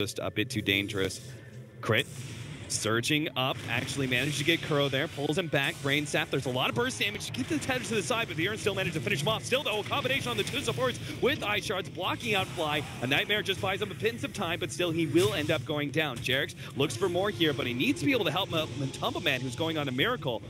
just a bit too dangerous. Crit surging up, actually managed to get Kuro there, pulls him back, Brain Sap. There's a lot of burst damage, gets the tether to the side, but the Urn still managed to finish him off. Still, though, a combination on the two supports with Ice Shards blocking out Fly. A Nightmare just buys him a pittance of time, but still, he will end up going down. JerAx looks for more here, but he needs to be able to help Matumbaman, who's going on a Miracle.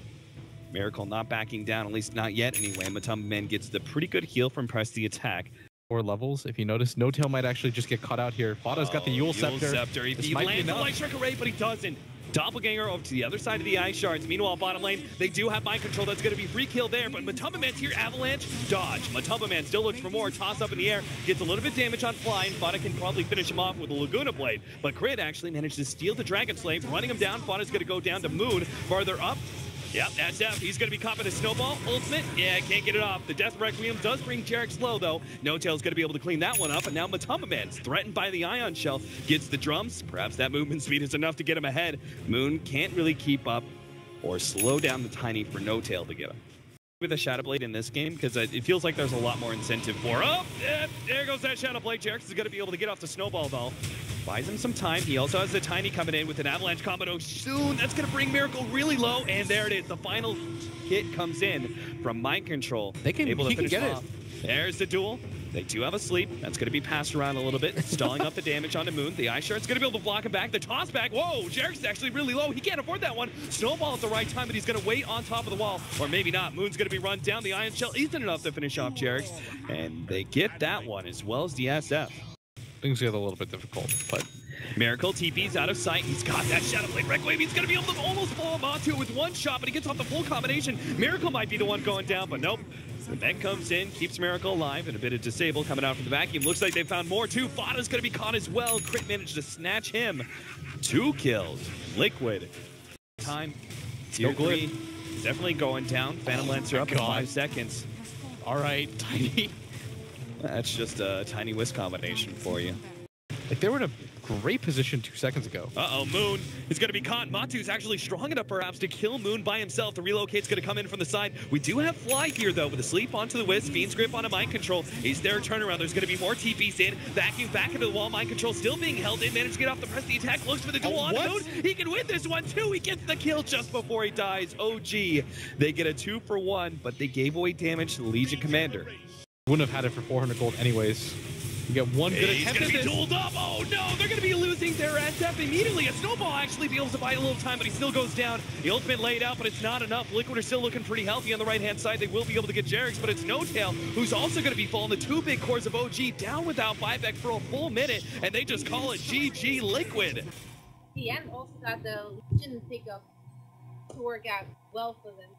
Miracle not backing down, at least not yet anyway. Matumbaman gets the pretty good heal from Press the Attack four levels. If you notice, N0tail might actually just get caught out here. FATA's oh, got the oh, Yule, Eul Scepter. Scepter. He, he lands the Light Strike Array, but he doesn't. Doppelganger over to the other side of the Ice Shards. Meanwhile, bottom lane, they do have mind control. That's going to be free kill there, but Matumbaman's here. Avalanche, dodge. Matumbaman still looks for more. Toss up in the air. Gets a little bit damage on flying. FATA can probably finish him off with a Laguna Blade. But Crit actually managed to steal the Dragon Slave, running him down. FATA's going to go down to Moon. Farther up, Yep, that's F. He's going to be caught by the snowball. Ultimate, yeah, can't get it off. The Death Requiem does bring JerAx low, though. N0tail's going to be able to clean that one up, and now Matumbaman's threatened by the Ion Shell. Gets the drums. Perhaps that movement speed is enough to get him ahead. Moon can't really keep up or slow down the Tiny for N0tail to get him with a Shadow Blade in this game because uh, it feels like there's a lot more incentive for. Oh, yeah, there goes that Shadow Blade. JerAx is going to be able to get off the snowball though. Buys him some time. He also has the Tiny coming in with an Avalanche combo soon. That's going to bring Miracle really low. And there it is. The final hit comes in from Mind Control. They can, able to finish get off. it. There's the duel. They do have a sleep. That's going to be passed around a little bit, stalling up the damage onto Moon. The Ice Shard's going to be able to block him back. The toss back. Whoa, JerAx actually really low. He can't afford that one. Snowball at the right time, but he's going to wait on top of the wall. Or maybe not. Moon's going to be run down. The Ion Shell isn't enough to finish off JerAx. And they get that one as well as the SF. Things get a little bit difficult, but Miracle TP's out of sight. He's got that Shadow Blade Wave. He's going to be able to almost pull him onto it with one shot, but he gets off the full combination. Miracle might be the one going down, but nope. The Ben comes in, keeps Miracle alive, and a bit of Disable coming out from the vacuum. Looks like they found more too. FATA's going to be caught as well. Crit managed to snatch him. Two kills. Liquid. Time. Tier no good. Definitely going down. Phantom oh Lancer up in five seconds. All right, Tiny. That's just a Tiny Wisp combination for you. Like they were a great position two seconds ago. Uh-oh, Moon is going to be caught. Matu's actually strong enough perhaps to kill Moon by himself. The relocate's going to come in from the side. We do have Fly here though with a sleep onto the Wisp. Fiend's grip on a mind control. Is there a turnaround? There's going to be more TPs in. Vacuum back into the wall. Mind control still being held in. Managed to get off the press. The attack looks for the oh, duel oh, on Moon. He can win this one too. He gets the kill just before he dies. OG. They get a two for one, but they gave away damage to the Legion Commander. Wouldn't have had it for 400 gold anyways. You get one good He's attempt gonna be dueled up. Oh no, they're gonna be losing their SF immediately. A snowball actually be able to buy a little time, but he still goes down. The ultimate laid out, but it's not enough. Liquid are still looking pretty healthy on the right-hand side. They will be able to get JerAx, but it's N0tail who's also gonna be falling. The two big cores of OG down without buyback for a full minute, and they just call it GG Liquid. The end also got the Legion pickup to work out well for them.